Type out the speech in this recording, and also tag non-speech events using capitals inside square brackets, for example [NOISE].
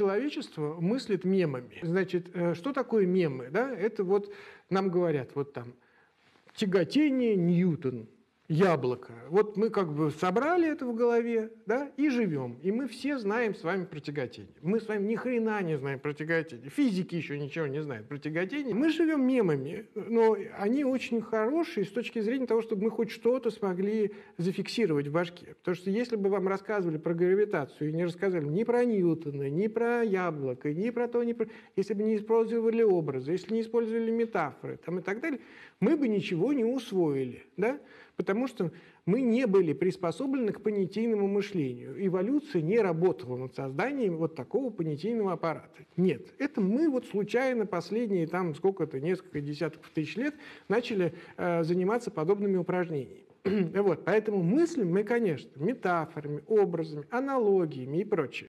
Человечество мыслит мемами. Значит, э, что такое мемы? Да? Это вот нам говорят, вот там, тяготение Ньютон – яблоко. Вот мы как бы собрали это в голове, да, и живем. И мы все знаем с вами про тяготение. Мы с вами ни хрена не знаем про тяготение. Физики еще ничего не знают про тяготение. Мы живем мемами, но они очень хорошие с точки зрения того, чтобы мы хоть что-то смогли зафиксировать в башке. Потому что если бы вам рассказывали про гравитацию и не рассказали ни про Ньютона, ни про яблоко, ни про то, ни про... Если бы не использовали образы, если не использовали метафоры там, и так далее, мы бы ничего не усвоили. Да? Потому что мы не были приспособлены к понятийному мышлению. Эволюция не работала над созданием вот такого понятийного аппарата. Нет, это мы вот случайно последние там сколько-то, несколько десятков тысяч лет начали э, заниматься подобными упражнениями. [CLEARS THROAT] вот, поэтому мыслим мы, конечно, метафорами, образами, аналогиями и прочее.